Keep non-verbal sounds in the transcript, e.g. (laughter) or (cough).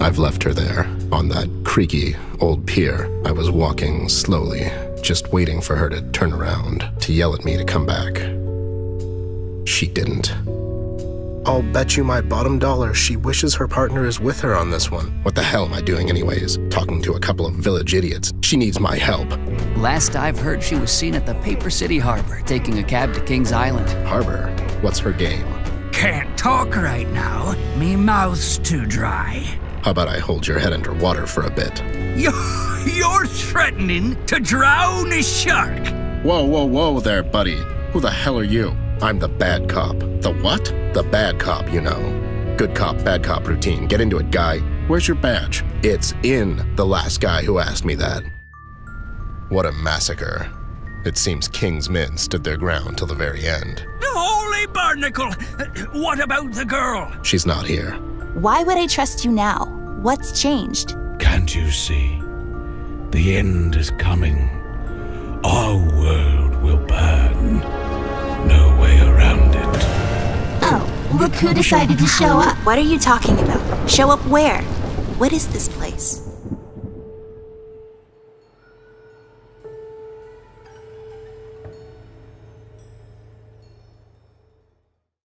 I've left her there, on that creaky old pier. I was walking slowly, just waiting for her to turn around, to yell at me to come back. She didn't. I'll bet you my bottom dollar she wishes her partner is with her on this one. What the hell am I doing, anyways? Talking to a couple of village idiots. She needs my help. Last I've heard, she was seen at the Paper City Harbor, taking a cab to King's Island. Harbor? What's her game? Can't talk right now. Me mouth's too dry. How about I hold your head underwater for a bit? You're, (laughs) you're threatening to drown a shark. Whoa, whoa, whoa there, buddy. Who the hell are you? I'm the bad cop. The what? The bad cop, you know. Good cop, bad cop routine. Get into it, guy. Where's your badge? It's in the last guy who asked me that. What a massacre. It seems King's men stood their ground till the very end. Holy barnacle! What about the girl? She's not here. Why would I trust you now? What's changed? Can't you see? The end is coming. Our world will burn. No way around it. Oh, look who decided to show up. What are you talking about? Show up where? What is this place?